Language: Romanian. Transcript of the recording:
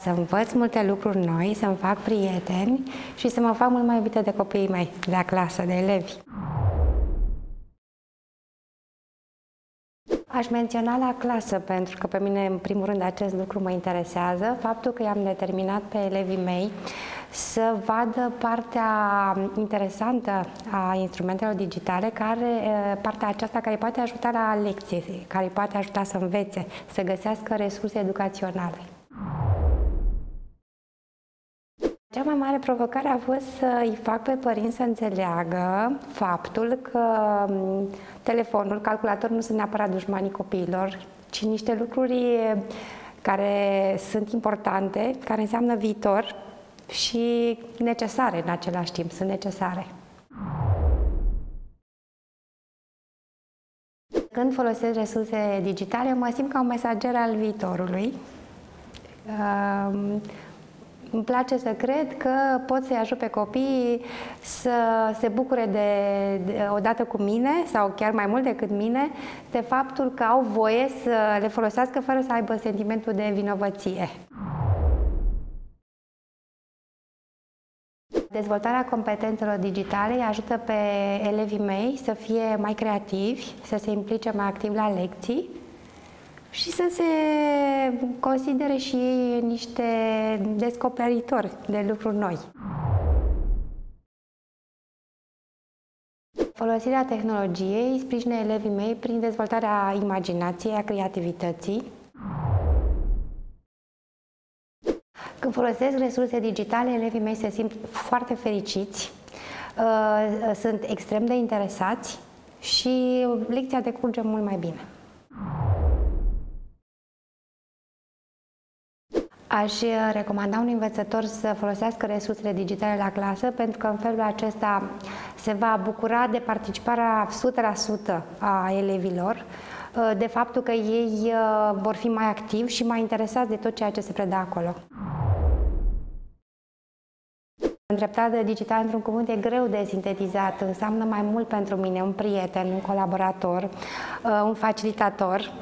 Să învăț multe lucruri noi, să-mi fac prieteni și să mă fac mult mai iubită de copiii mei, de la clasă, de elevi. Aș menționa la clasă, pentru că pe mine, în primul rând, acest lucru mă interesează, faptul că i-am determinat pe elevii mei să vadă partea interesantă a instrumentelor digitale, care, partea aceasta care îi poate ajuta la lecție, care îi poate ajuta să învețe, să găsească resurse educaționale. Cea mai mare provocare a fost să îi fac pe părinți să înțeleagă faptul că telefonul, calculatorul nu sunt neapărat dușmanii copiilor, ci niște lucruri care sunt importante, care înseamnă viitor și necesare în același timp, sunt necesare. Când folosesc resurse digitale, mă simt ca un mesager al viitorului. Îmi place să cred că pot să-i ajut pe copii să se bucure de, de, odată cu mine sau chiar mai mult decât mine de faptul că au voie să le folosească fără să aibă sentimentul de vinovăție. Dezvoltarea competențelor digitale îi ajută pe elevii mei să fie mai creativi, să se implice mai activ la lecții și să se considere și ei niște descoperitori de lucruri noi. Folosirea tehnologiei sprijină elevii mei prin dezvoltarea imaginației, a creativității. Când folosesc resurse digitale, elevii mei se simt foarte fericiți, uh, sunt extrem de interesați și lecția decurge mult mai bine. Aș uh, recomanda un învățător să folosească resursele digitale la clasă pentru că în felul acesta se va bucura de participarea 100% a elevilor, uh, de faptul că ei uh, vor fi mai activi și mai interesați de tot ceea ce se predă acolo. Îndreptarea digitală, într-un cuvânt, e greu de sintetizat. Înseamnă mai mult pentru mine un prieten, un colaborator, un facilitator,